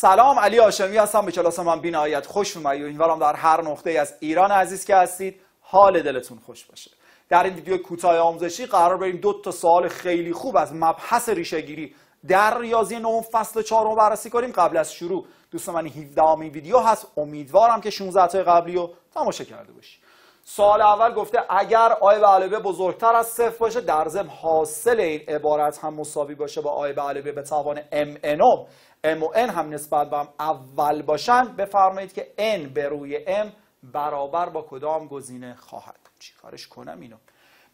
سلام علی هاشمی هستم به کلاس من بینایت خوش اومدید. امیدوارم در هر نقطه از ایران عزیز که هستید حال دلتون خوش باشه. در این ویدیو کوتاه آموزشی قرار بریم دو تا سوال خیلی خوب از مبحث ریشهگیری در ریاضی نهم فصل 4 رو بررسی کنیم. قبل از شروع دوست من 17 امین ویدیو هست. امیدوارم که 16 تا قبلی رو تماشا کرده باشید. سوال اول گفته اگر آی به علاوه بزرگتر از صفر باشه در ضمن حاصل این عبارت هم مساوی باشه با آی به علاوه به توان ام انوم ام و n هم نسبت به هم اول باشن. بفرمایید که n به روی m برابر با کدام گزینه خواهد چی کارش کنم اینو؟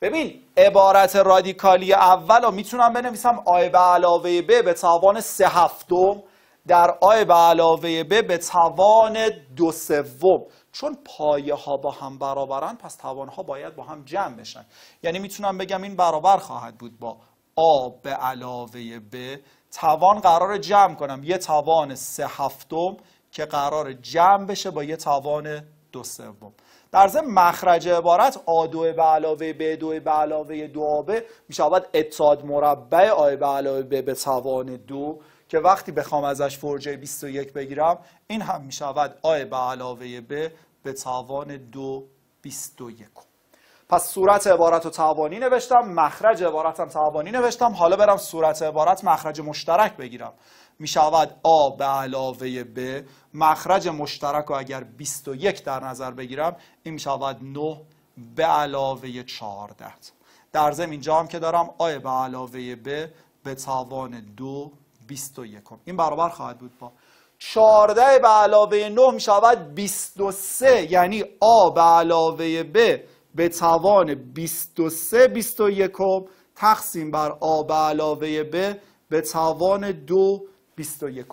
ببین عبارت رادیکالی اول رو می‌تونم بنویسم. آی به علاوه ب به توان سه هفتم. در آی به علاوه ب به توان دو سوم. چون پایه ها با هم برابرن پس توان ها باید با هم جمع بشن. یعنی می‌تونم بگم این برابر خواهد بود با آ به علاوه ب. توان قرار جمع کنم. یه توان سه هفتم که قرار جمع بشه با یه توان دو سوم. در ضمن مخرج عبارت آ دو به علاوه ب دو به علاوه دو آب می شود اتحاد مربع آ به علاوه ب به توان دو. که وقتی بخوام ازش فرجه 21 بگیرم این هم می شود آ به علاوه ب به توان دو 21 پس صورت عبارت رو توانی نوشتم مخرج عبارت هم توانی نوشتم. حالا برم صورت عبارت مخرج مشترک بگیرم. می شود آ به علاوه ب مخرج مشترک رو اگر 21 در نظر بگیرم این می شود 9 به علاوه 14 در ضمن اینجا هم که دارم آ به علاوه ب به توان 2 21 این برابر خواهد بود با. 14 به علاوه 9 می شود 23 یعنی آ به علاوه ب به توان 23 21 تقسیم بر آ به علاوه ب به توان 2 21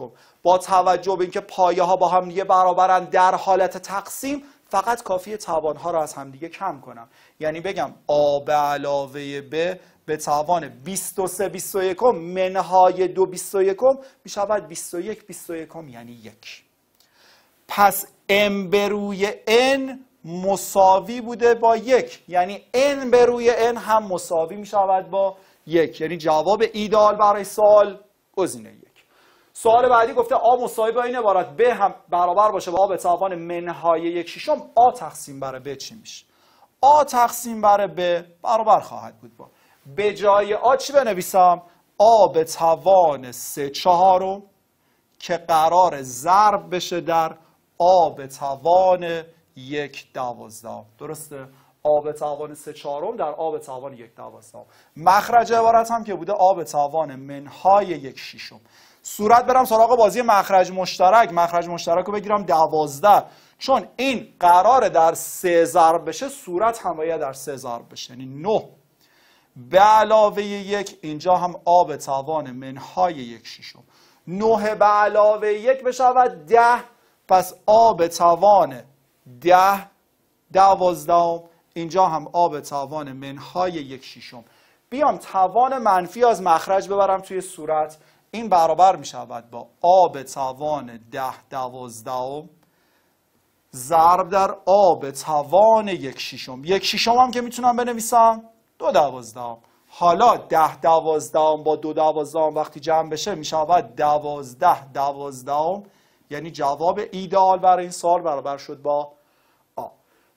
با توجه به اینکه پایه ها با هم دیگه برابرن در حالت تقسیم فقط کافی توان ها رو از همدیگه کم کنم. یعنی بگم آ به علاوه ب به توان 23 21 منهای 2 21 می شود 21 21 یعنی یک. پس ام به روی n مساوی بوده با یک. یعنی n به روی n هم مساوی می شود با یک. یعنی جواب ایدال برای سوال گزینه یک. سوال بعدی گفته آ مساوی با این عبارت ب هم برابر باشه با آ به توان منهای یک شیشم آ تقسیم بر ب چی میشه؟ آ تقسیم بر ب برابر خواهد بود. با به جای آ چی بنویسم؟ آ به توان سه چهارم که قرار ضرب بشه در آ به توان یک دوازدهم. درسته؟ آب توان سه چهارم در آب توان یک دوازدهم. مخرج عبارت هم که بوده آب توان منهای یک شیشم صورت برم سراغ بازی مخرج مشترک. مخرج مشترک رو بگیرم دوازده. چون این قرار در سه ضرب بشه صورت هم باید در سه ضرب بشه. یعنی نه. به علاوه یک اینجا هم آب توان منهای یک شیشم نه به علاوه یک بشود ده. پس آب توان ده. دوازدهم. اینجا هم آب توان منهای یک شیشم بیام توان منفی از مخرج ببرم توی صورت. این برابر می شود با آب توان ده دوازدهم. ضرب در آب توان یک شیشم یک شیشم هم که می‌تونم بنویسم؟ دو دوازدهم. حالا ده دوازدهم با دو دوازدهم وقتی جمع بشه می شود دوازده دوازدهم. یعنی جواب ایدئال برای این سال برابر شد با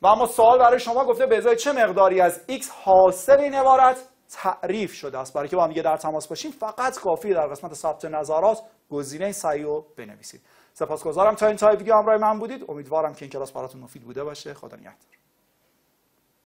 و اما سوال برای شما گفته به ازای چه مقداری از x حاصل این عبارت؟ تعریف شده است. برای که با هم دیگه در تماس باشیم فقط کافی در قسمت ثبت نظرات گزینه سعی رو بنویسید. سپاسگزارم. تا این تا ویدیو همراه من بودید. امیدوارم که این کلاس براتون مفید بوده باشه. خدا نگهدار.